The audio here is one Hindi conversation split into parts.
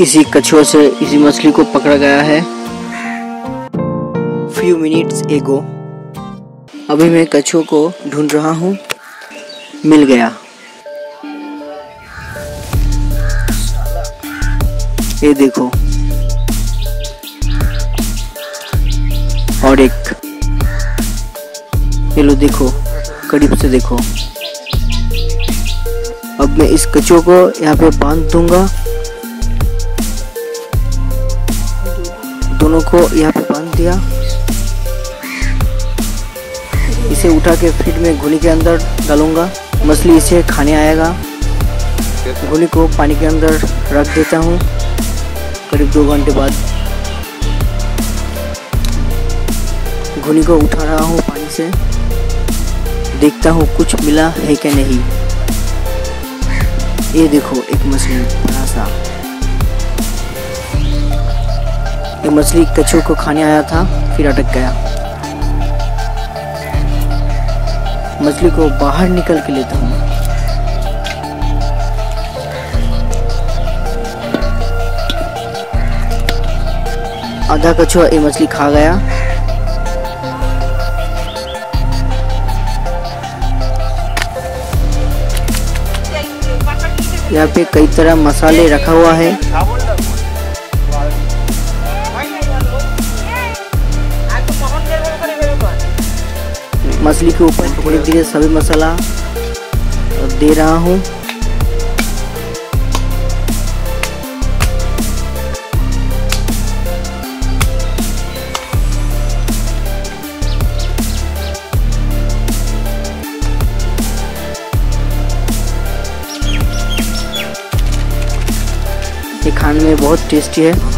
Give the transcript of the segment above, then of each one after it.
इसी कछुआ से इसी मछली को पकड़ा गया है। फ्यू मिनट्स एगो अभी मैं कछुआ को ढूंढ रहा हूँ। मिल गया। ये देखो। और एक, ये लो देखो, करीब से देखो। अब मैं इस कछुआ को यहाँ पे बाँध दूँगा। दोनों को यहाँ पे बाँध दिया। इसे उठा के फिर मैं घुनी के अंदर डालूँगा। मछली इसे खाने आएगा। घुनी को पानी के अंदर रख देता हूँ। करीब दो घंटे बाद। घुनी को उठा रहा हूँ पानी से। देखता हूँ कुछ मिला है क्या नहीं। ये देखो एक मछली, बड़ा सा। ये मछली कछुआ को खाने आया था, फिर अटक गया। मछली को बाहर निकल के लेता हूँ। आधा कछुआ ये मछली खा गया। यहाँ पे कई तरह मसाले रखा हुआ है। मछली के ऊपर थोड़ी धीरे सभी मसाला दे रहा हूँ। खाने में बहुत टेस्टी है।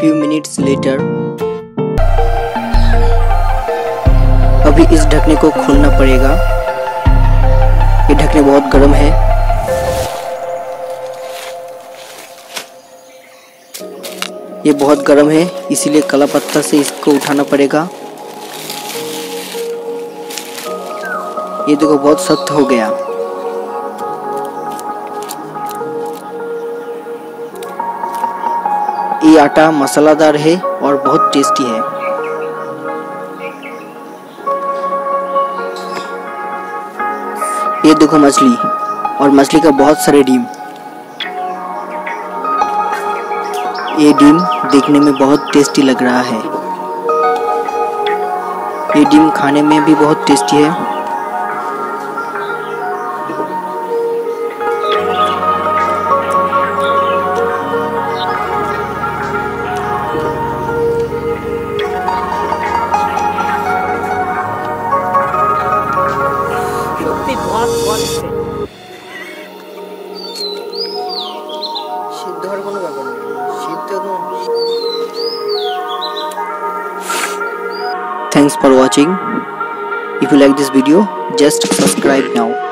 Few minutes later. अभी इस ढकने को खोलना पड़ेगा। ये ढकने बहुत गर्म है। ये बहुत गर्म है, इसीलिए कला पत्ता से इसको उठाना पड़ेगा। ये देखो, बहुत सख्त हो गया। आटा मसालादार है और बहुत टेस्टी है। ये देखो मछली और मछली का बहुत सारे डीम। ये डीम देखने में बहुत टेस्टी लग रहा है। ये डीम खाने में भी बहुत टेस्टी है। Thanks for watching. If you like this video, just subscribe now.